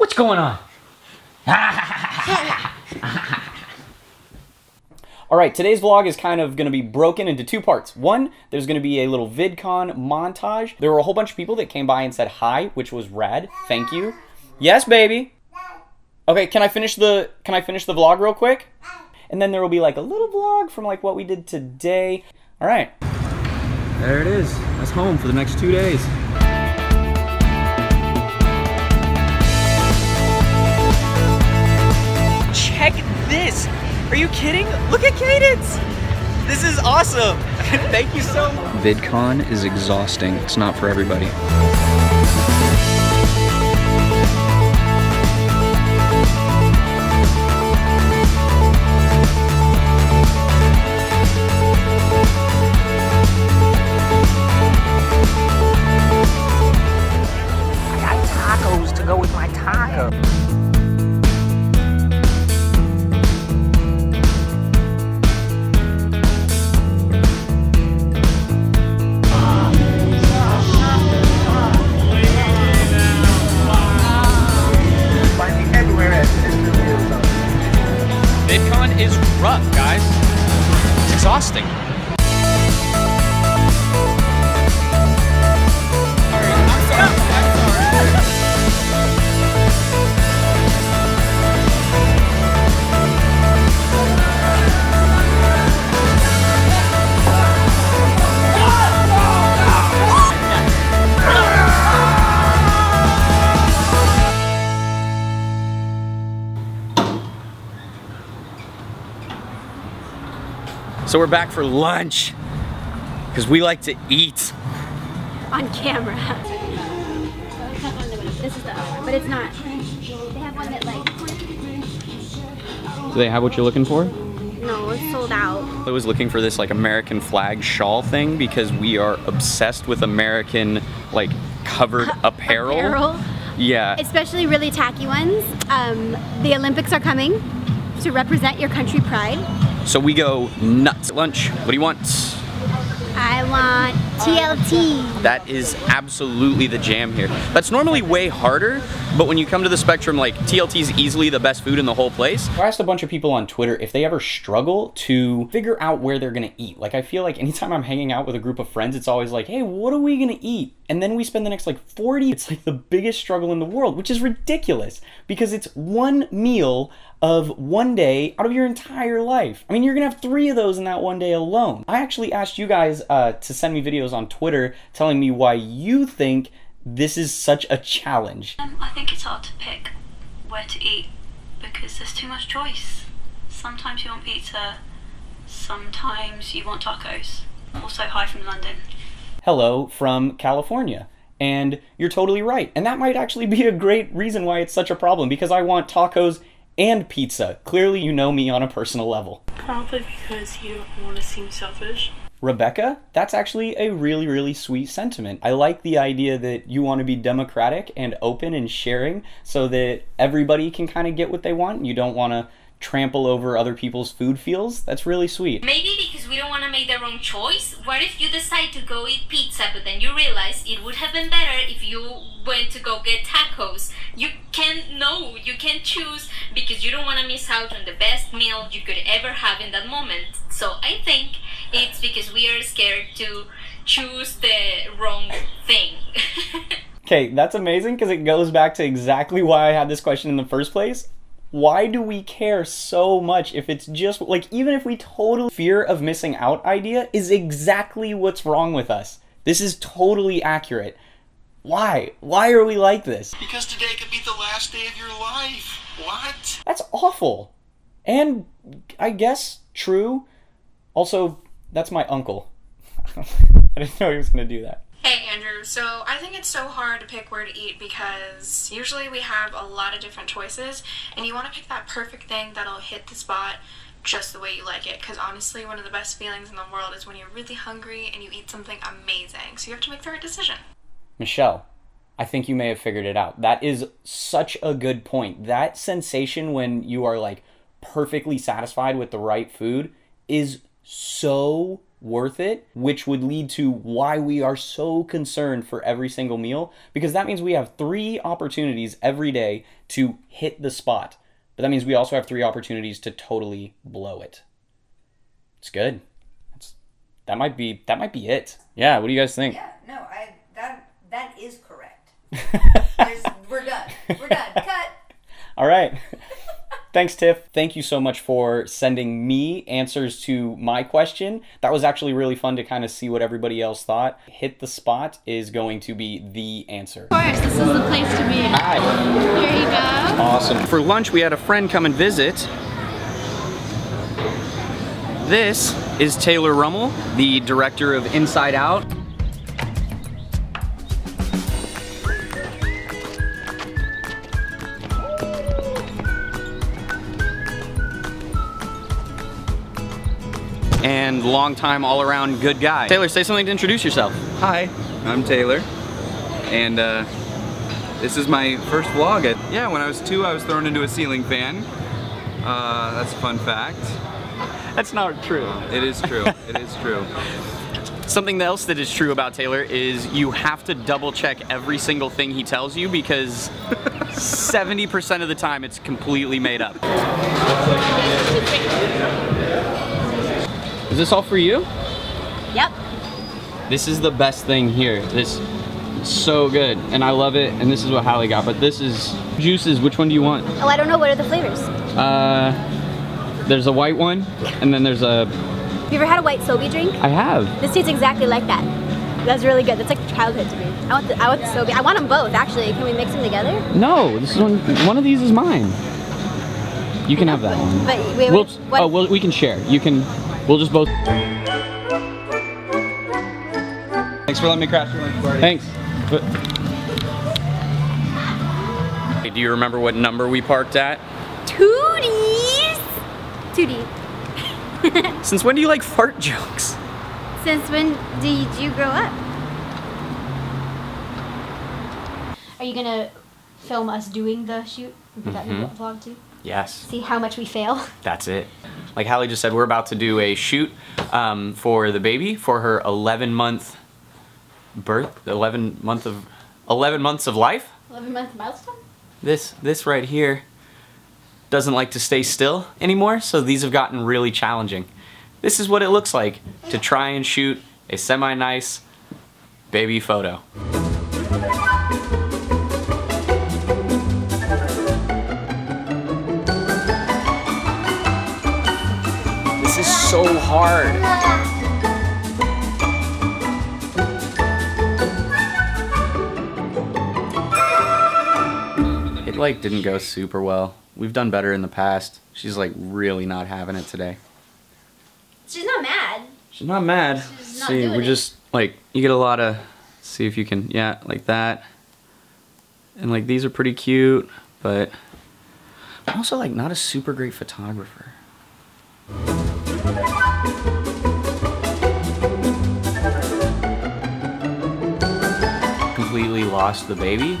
What's going on? All right, today's vlog is kind of going to be broken into two parts. One, there's going to be a little VidCon montage. There were a whole bunch of people that came by and said hi, which was rad. Thank you. Yes, baby. Okay, can I finish the can I finish the vlog real quick? And then there will be like a little vlog from like what we did today. All right. There it is. That's home for the next 2 days. Are you kidding? Look at Cadence! This is awesome! Thank you so much. VidCon is exhausting. It's not for everybody. Exhausting. So we're back for lunch because we like to eat. on camera. This is the other but it's not. They have one that like, Do they have what you're looking for? no, it's sold out. I was looking for this like American flag shawl thing because we are obsessed with American like covered apparel. Apparel, Yeah. especially really tacky ones. Um, the Olympics are coming to represent your country pride. So we go nuts. Lunch. What do you want? I want TLT. That is absolutely the jam here. That's normally way harder, but when you come to the spectrum, like TLT is easily the best food in the whole place. I asked a bunch of people on Twitter if they ever struggle to figure out where they're gonna eat. Like I feel like anytime I'm hanging out with a group of friends, it's always like, hey, what are we gonna eat? And then we spend the next like 40. It's like the biggest struggle in the world, which is ridiculous because it's one meal of one day out of your entire life. I mean, you're gonna have three of those in that one day alone. I actually asked you guys uh, to send me videos on Twitter telling me why you think this is such a challenge. Um, I think it's hard to pick where to eat because there's too much choice. Sometimes you want pizza, sometimes you want tacos. Also, hi from London. Hello from California. And you're totally right. And that might actually be a great reason why it's such a problem because I want tacos and pizza. Clearly, you know me on a personal level. Probably because you don't want to seem selfish. Rebecca, that's actually a really, really sweet sentiment. I like the idea that you want to be democratic and open and sharing so that everybody can kind of get what they want. You don't want to trample over other people's food feels. That's really sweet. Maybe we don't want to make the wrong choice. What if you decide to go eat pizza, but then you realize it would have been better if you went to go get tacos? You can't know, you can't choose because you don't want to miss out on the best meal you could ever have in that moment. So I think it's because we are scared to choose the wrong thing. Okay, that's amazing because it goes back to exactly why I had this question in the first place. Why do we care so much if it's just like even if we totally fear of missing out idea is exactly what's wrong with us. This is totally accurate. Why? Why are we like this? Because today could be the last day of your life. What? That's awful. And I guess true. Also, that's my uncle. I didn't know he was going to do that. Hey Andrew, so I think it's so hard to pick where to eat because usually we have a lot of different choices and you want to pick that perfect thing that'll hit the spot just the way you like it because honestly one of the best feelings in the world is when you're really hungry and you eat something amazing. So you have to make the right decision. Michelle, I think you may have figured it out. That is such a good point. That sensation when you are like perfectly satisfied with the right food is so worth it, which would lead to why we are so concerned for every single meal, because that means we have three opportunities every day to hit the spot. But that means we also have three opportunities to totally blow it. It's good. That's, that might be that might be it. Yeah, what do you guys think? Yeah, no, I that that is correct. We're done. We're done. Cut. All right. Thanks, Tiff. Thank you so much for sending me answers to my question. That was actually really fun to kind of see what everybody else thought. Hit the spot is going to be the answer. Of course, this is the place to be. Hi. Here you go. Awesome. For lunch, we had a friend come and visit. This is Taylor Rummel, the director of Inside Out. And longtime all-around good guy. Taylor, say something to introduce yourself. Hi, I'm Taylor, and uh, this is my first vlog. I, yeah, when I was two, I was thrown into a ceiling fan. Uh, that's a fun fact. That's not true. It is true. it is true. Something else that is true about Taylor is you have to double check every single thing he tells you because 70% of the time it's completely made up. Is this all for you? Yep. This is the best thing here. This is so good and I love it and this is what Hali got but this is juices. Which one do you want? Oh, I don't know. What are the flavors? Uh, there's a white one and then there's a, Have you ever had a white Sobe drink? I have. This tastes exactly like that. That's really good. That's like childhood to me. I want the, I want the Sobe. I want them both actually. Can we mix them together? No, this is one, one of these is mine. You can have that one. But wait, We'll, what? oh, well, we can share. You can, we'll just both. Thanks for letting me crash your lunch party. Thanks. But- Hey, do you remember what number we parked at? Tooties. Tootie. Since when do you like fart jokes? Since when did you grow up? Are you gonna film us doing the shoot and put that in the Mhm. vlog too? Yes, See how much we fail. that's it. Like Hali just said, we're about to do a shoot um, for the baby for her 11 month birth, 11 month of 11 months of life. 11 month milestone. This this right here doesn't like to stay still anymore, so these have gotten really challenging. This is what it looks like to try and shoot a semi-nice baby photo. So hard. It like didn't go super well. We've done better in the past. She's like really not having it today. She's not mad. She's not mad. She's not see, doing we're it. just like you get a lot of see if you can yeah, like that. And like these are pretty cute, but I'm also like not a super great photographer. Lost the baby,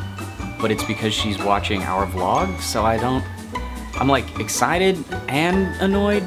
but it's because she's watching our vlog, so I don't I'm like excited and annoyed